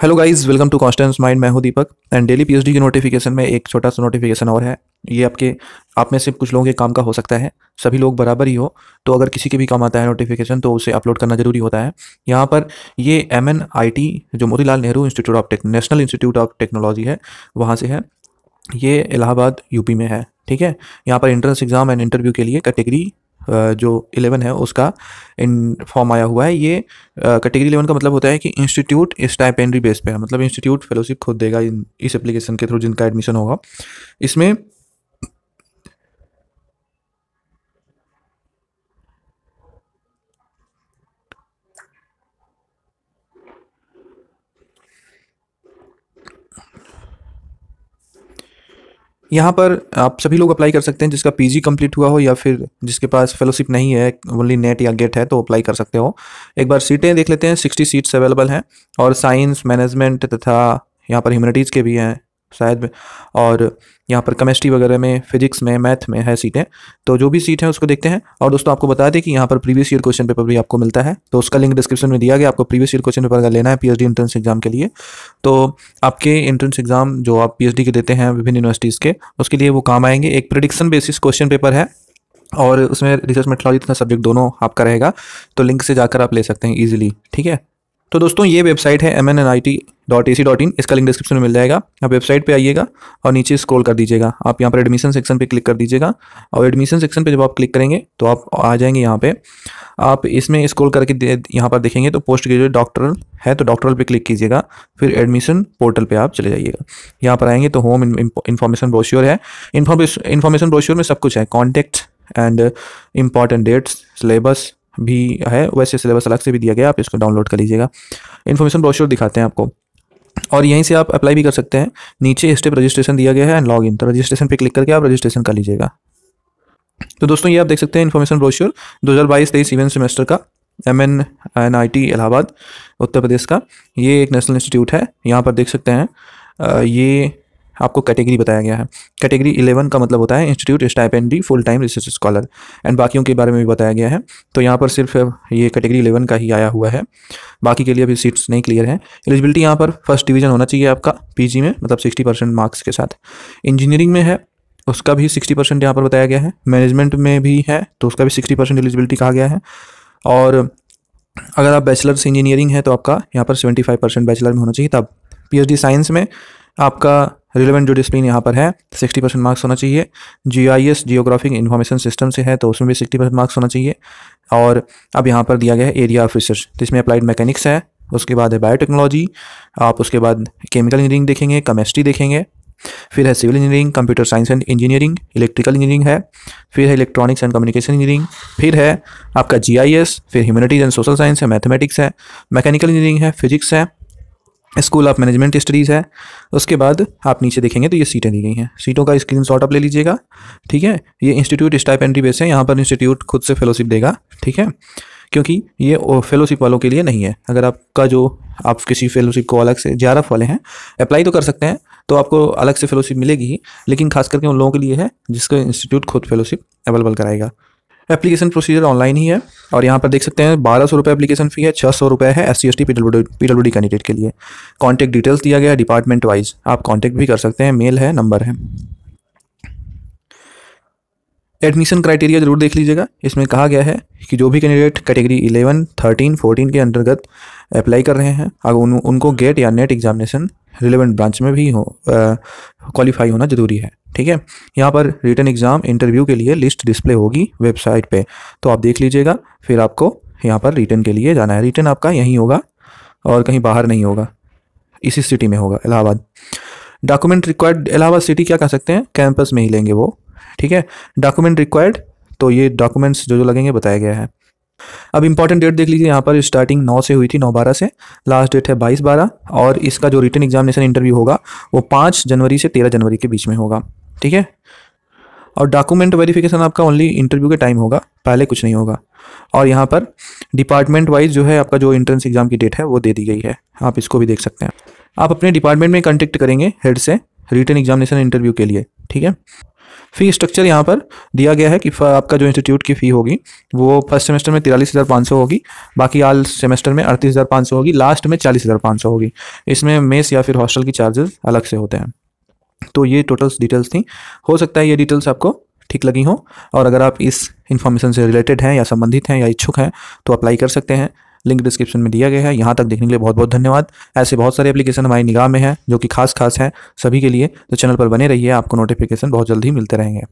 Hello guys welcome to Constance Mind मैं हूँ Deepak and daily PhD की नोटिफिकेशन में एक छोटा सा नोटिफिकेशन और है। ये आपके, आप में से कुछ लोगों के काम का हो सकता है। सभी लोग बराबर ही हो तो अगर किसी के भी काम आता है नोटिफिकेशन तो उसे अपलोड करना ज़रूरी होता है। यहाँ पर ये एम एन आई टी जो Motilal Nehru institute of tech national institute of technology है, वहाँ से है। ये इलाहाबाद यूपी में है, ठीक है? यहाँ पर एंट्रेंस एग्ज़ाम एंड इंटरव्यू के लिए कैटेगरी जो इलेवन है, उसका इन फॉर्म आया हुआ है। ये कैटेगरी इलेवन का मतलब होता है कि इंस्टीट्यूट स्टाइपेंड्री बेस पे है। मतलब इंस्टीट्यूट फेलोशिप खुद देगा इस एप्लीकेशन के थ्रू जिनका एडमिशन होगा। इसमें यहाँ पर आप सभी लोग अप्लाई कर सकते हैं, जिसका पीजी कंप्लीट हुआ हो या फिर जिसके पास फेलोशिप नहीं है ओनली नेट या गेट है तो अप्लाई कर सकते हो। एक बार सीटें देख लेते हैं सिक्सटी सीट्स अवेलेबल हैं और साइंस मैनेजमेंट तथा यहाँ पर ह्यूमनिटीज़ के भी हैं। शायद और यहाँ पर केमिस्ट्री वगैरह में फिजिक्स में मैथ में है सीटें। तो जो भी सीट है उसको देखते हैं। और दोस्तों, आपको बता दें कि यहाँ पर प्रीवियस ईयर क्वेश्चन पेपर भी आपको मिलता है। तो उसका लिंक डिस्क्रिप्शन में दिया गया। आपको प्रीवियस ईयर क्वेश्चन पेपर अगर लेना है पीएचडी एंट्रेंस एग्ज़ाम के लिए। तो आपके एंट्रेंस एग्ज़ाम जो आप पीएचडी के देते हैं विभिन्न यूनिवर्सिटीज़ के, उसके लिए वो काम आएँगे। एक प्रडिक्शन बेसिस क्वेश्चन पेपर है। और उसमें रिसर्च मेट्रोलॉजी तथा सब्जेक्ट दोनों आपका रहेगा। तो लिंक से जाकर आप ले सकते हैं ईजिली ठीक है? तो दोस्तों, ये वेबसाइट है M N N I T dot A C dot in इसका लिंक डिस्क्रिप्शन में मिल जाएगा। आप वेबसाइट पे आइएगा और नीचे स्क्रॉल कर दीजिएगा। आप यहाँ पर एडमिशन सेक्शन पे क्लिक कर दीजिएगा और एडमिशन सेक्शन पे जब आप क्लिक करेंगे तो आप आ जाएँगे यहाँ पे। आप इसमें स्क्रॉल करके यहाँ पर देखेंगे तो पोस्ट ग्रेजुएट डॉक्टरल है तो डॉक्टरल पे क्लिक कीजिएगा। फिर एडमिशन पोर्टल पे आप चले जाइएगा। यहाँ पर आएँगे तो होम इन्फॉर्मेशन ब्रोश्योर है। इन्फॉर्मेशन ब्रोश्योर में सब कुछ है। Contact and important dates syllabus भी है, वैसे सिलेबस अलग से भी दिया गया, आप इसको डाउनलोड कर लीजिएगा। इन्फॉर्मेशन ब्रोशर दिखाते हैं आपको। और यहीं से आप अप्लाई भी कर सकते हैं। नीचे स्टेप रजिस्ट्रेशन दिया गया है एंड लॉग इन तो रजिस्ट्रेशन पे क्लिक करके आप रजिस्ट्रेशन कर लीजिएगा। तो दोस्तों, ये आप देख सकते हैं इन्फॉर्मेशन ब्रोश्योर दो हज़ार बाईस तेईस इवेंट सेमेस्टर का M N N I T Allahabad, Uttar Pradesh का। ये एक नेशनल इंस्टीट्यूट है। यहाँ पर देख सकते हैं ये आपको कैटेगरी बताया गया है। कैटेगरी इलेवन का मतलब होता है institute stipendiary full time research scholar and बाकियों के बारे में भी बताया गया है। तो यहाँ पर सिर्फ़ ये कैटेगरी इलेवन का ही आया हुआ है। बाकी के लिए अभी सीट्स नहीं क्लियर हैं। एलिजिबिलिटी यहाँ पर फ़र्स्ट डिवीज़न होना चाहिए आपका पीजी में मतलब सिक्सटी परसेंट मार्क्स के साथ। इंजीनियरिंग में है, उसका भी सिक्सटी परसेंट यहाँ पर बताया गया है। मैनेजमेंट में भी है तो उसका भी सिक्सटी परसेंट एलिजिबिलिटी कहा गया है। और अगर आप बैचलर्स इंजीनियरिंग है तो आपका यहाँ पर सेवेंटी फाइव परसेंट बैचलर में होना चाहिए। तब पीएचडी साइंस में आपका रिलेवेंट जो डिसिप्लिन यहाँ पर है सिक्सटी परसेंट मार्क्स होना चाहिए। G I S geographic information system से है तो उसमें भी सिक्सटी परसेंट मार्क्स होना चाहिए। और अब यहाँ पर दिया गया है एरिया ऑफ़ रिसर्च जिसमें अप्लाइड मैकेनिक्स है, उसके बाद है बायोटेक्नोलॉजी आप उसके बाद केमिकल इंजीनियरिंग देखेंगे केमिस्ट्री देखेंगे, फिर है civil engineering computer science and engineering electrical engineering है, फिर है इलेक्ट्रॉनिक्स एंड कम्युनिकेशन इंजीनियरिंग फिर है आपका जीआईएस फिर ह्यूमैनिटीज एंड सोशल साइंस है मैथमेटिक्स है मैकेनिकल इंजीनियरिंग है फिजिक्स है स्कूल ऑफ़ मैनेजमेंट स्टडीज़ है। उसके बाद आप नीचे देखेंगे तो ये सीटें दी गई हैं। सीटों का स्क्रीन शॉट आप ले लीजिएगा, ठीक है? ये इंस्टीट्यूट स्टाइप एंट्री बेस है, यहाँ पर इंस्टीट्यूट खुद से फेलोशिप देगा, ठीक है? क्योंकि ये फेलोशिप वालों के लिए नहीं है। अगर आपका जो, आप किसी फेलोशिप को अलग से जे वाले हैं अप्लाई तो कर सकते हैं तो आपको अलग से फेलोशिप मिलेगी ही, लेकिन खास करके उन लोगों के लिए है, जिसका इंस्टीट्यूट खुद फेलोशिप अवेलेबल कराएगा। एप्लीकेशन प्रोसीजर ऑनलाइन ही है। और यहाँ पर देख सकते हैं बारह सौ रुपये एप्लीकेशन फ़ी है छः सौ रुपये है S C S T P W D candidate के लिए। कॉन्टैक्ट डिटेल्स दिया गया है डिपार्टमेंट वाइज आप कॉन्टैक्ट भी कर सकते हैं मेल है नंबर है। एडमिशन क्राइटेरिया ज़रूर देख लीजिएगा। इसमें कहा गया है कि जो भी candidate category eleven thirteen fourteen के अंतर्गत अप्लाई कर रहे हैं अगर उन, उनको गेट या नेट एग्जामिनेशन रिलेवेंट ब्रांच में भी हो क्वालिफाई होना ज़रूरी है। ठीक है? यहाँ पर रिटर्न एग्ज़ाम इंटरव्यू के लिए लिस्ट डिस्प्ले होगी वेबसाइट पे। तो आप देख लीजिएगा, फिर आपको यहाँ पर रिटर्न के लिए जाना है। रिटर्न आपका यहीं होगा और कहीं बाहर नहीं होगा। इसी सिटी में होगा, Allahabad. Document required Allahabad city क्या कह सकते हैं? कैंपस में ही लेंगे वो, ठीक है? डॉक्यूमेंट रिक्वायर्ड तो ये डॉक्यूमेंट्स जो जो लगेंगे बताया गया है। अब इंपॉर्टेंट डेट देख लीजिए, यहाँ पर स्टार्टिंग नौ से हुई थी, नौ बारह से। लास्ट डेट है बाईस बारह और इसका जो रिटर्न एग्जामिनेशन इंटरव्यू होगा, वो पाँच जनवरी से तेरह जनवरी के बीच में होगा। ठीक है? और डॉक्यूमेंट वेरिफिकेशन आपका ओनली इंटरव्यू के टाइम होगा, पहले कुछ नहीं होगा। और यहाँ पर डिपार्टमेंट वाइज जो है, आपका जो इंट्रेंस एग्ज़ाम की डेट है, वो दे दी गई है। आप इसको भी देख सकते हैं। आप अपने डिपार्टमेंट में कंटेक्ट करेंगे हेड से रिटर्न एग्जामिनेशन इंटरव्यू के लिए, ठीक है? फ़ी स्ट्रक्चर यहाँ पर दिया गया है कि आपका जो इंस्टीट्यूट की फ़ी होगी, वो फ़र्स्ट सेमेस्टर में तिरालीस हज़ार पाँच सौ होगी, बाकी आल सेमेस्टर में अड़तीस हज़ार पाँच सौ होगी लास्ट में चालीस हज़ार पाँच सौ होगी। इसमें मेस या फिर हॉस्टल की चार्जेस अलग से होते हैं। तो ये टोटल्स डिटेल्स थी। हो सकता है ये डिटेल्स आपको ठीक लगी हो, और अगर आप इस इन्फॉर्मेशन से रिलेटेड हैं या संबंधित हैं या इच्छुक हैं तो अप्लाई कर सकते हैं। लिंक डिस्क्रिप्शन में दिया गया है। यहाँ तक देखने के लिए बहुत बहुत धन्यवाद। ऐसे बहुत सारे एप्लीकेशन हमारी निगाह में हैं, जो कि खास खास हैं सभी के लिए। तो चैनल पर बने रहिए, आपको नोटिफिकेशन बहुत जल्द ही मिलते रहेंगे।